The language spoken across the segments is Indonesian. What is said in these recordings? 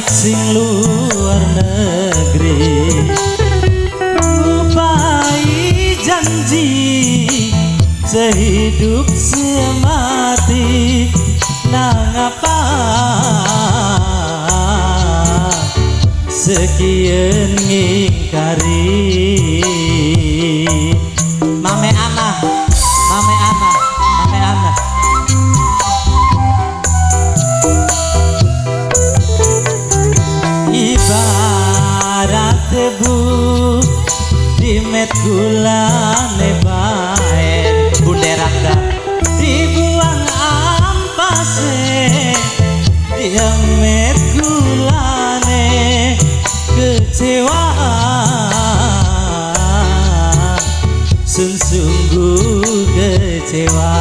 cantik sing luar negeri. Lupai janji sehidup semati. Nah apa sekian mingkari bu dimet gulane gula ne bae. Bundera ka dibuang ampase di met gula ne kecewa. Sungguh kecewa.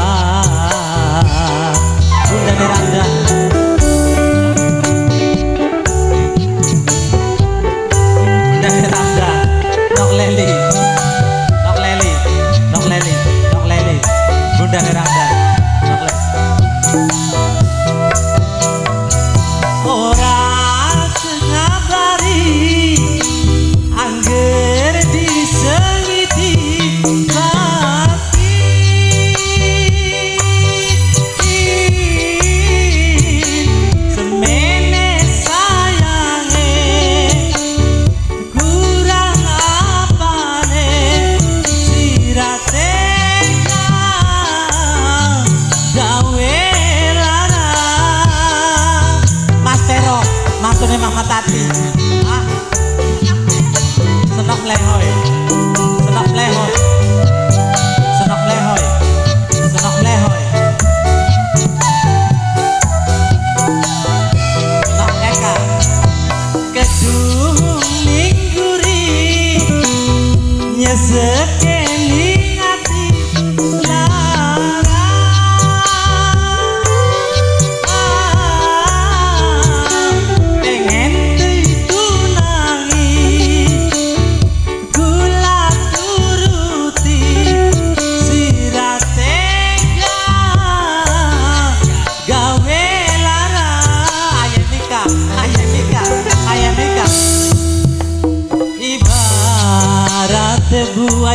ahora. ini Mama Tati ah. Senok lehoy Senok lehoy Senok lehoy Senok lehoy Senok eka Kedung minggu ri Nyesek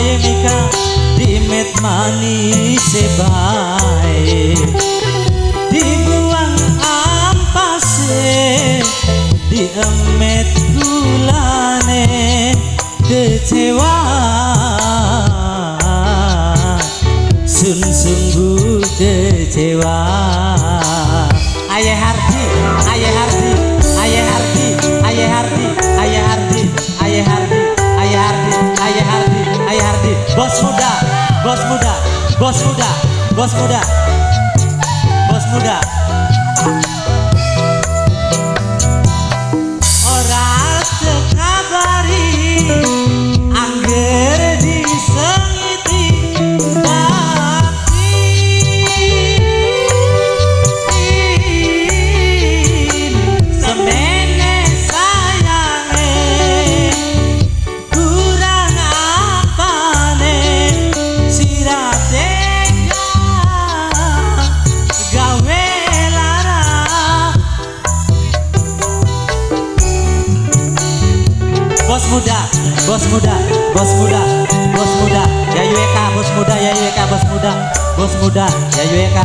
buaya mika met manis sebaik dibuang ampase emet gulane kecewa sun sungguh kecewa ayah hardi ayah bos muda bos muda. Bos muda bos muda bos muda bos muda ya Yueka bos muda ya Yueka bos muda bos muda ya Yueka